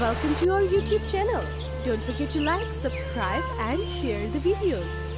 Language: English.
Welcome to our YouTube channel. Don't forget to like, subscribe and share the videos.